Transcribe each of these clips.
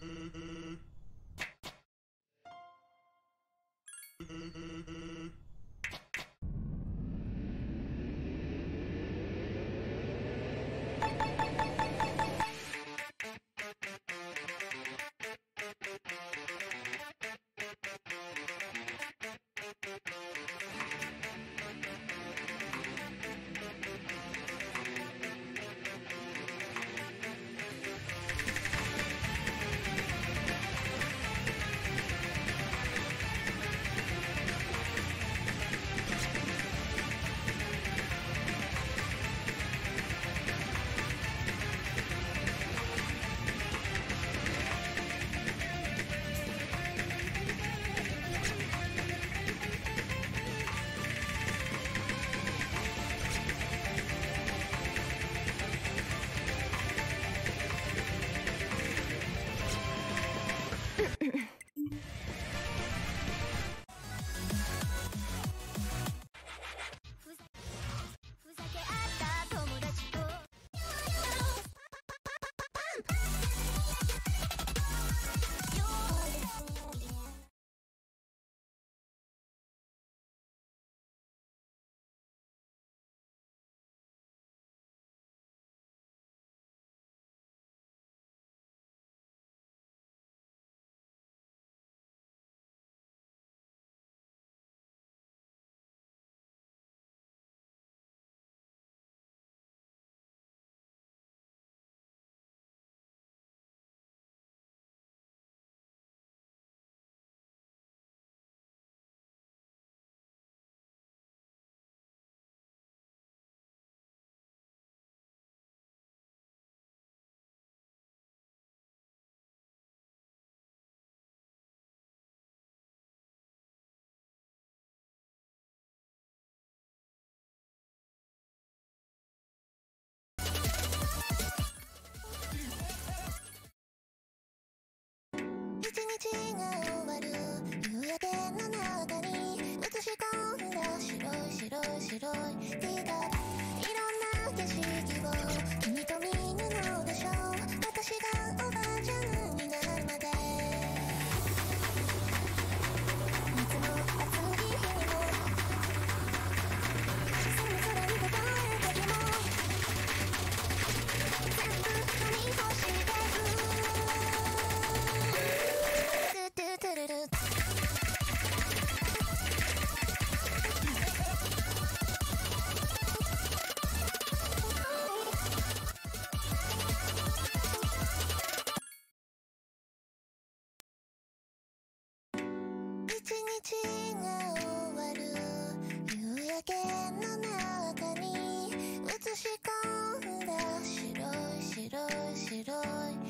good. 夕焼けの中に映し込んだ白い白い白いテいろんな景色を君と見日が終わる夕焼けの中に映し込んだ白い白い白い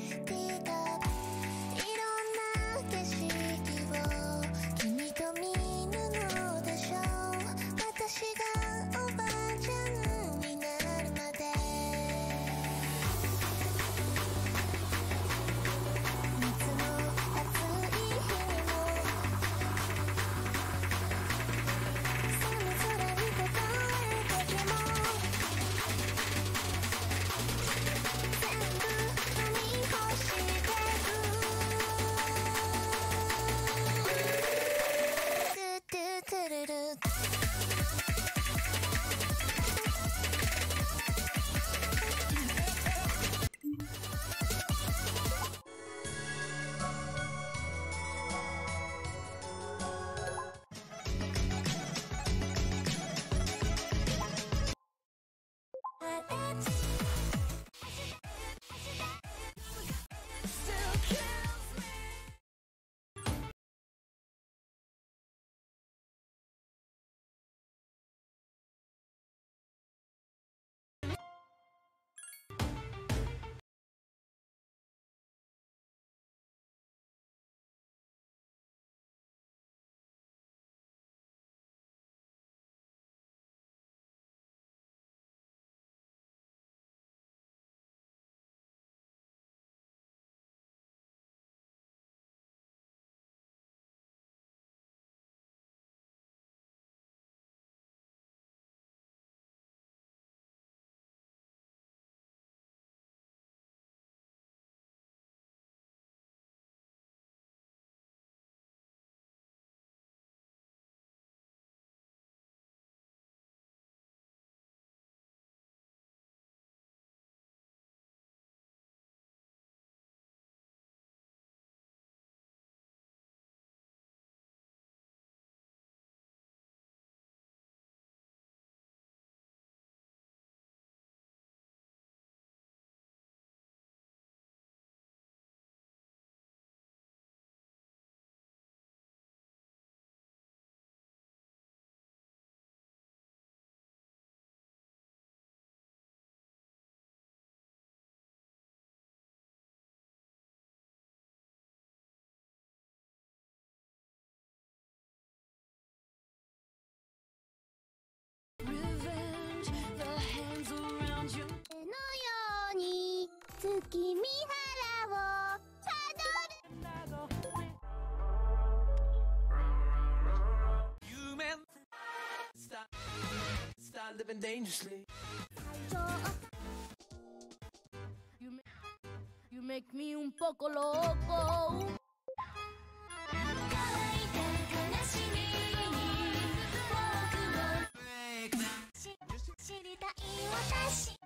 月見原をたどる Human Stop Start living dangerously You make, you make me un poco loco. 知りたい私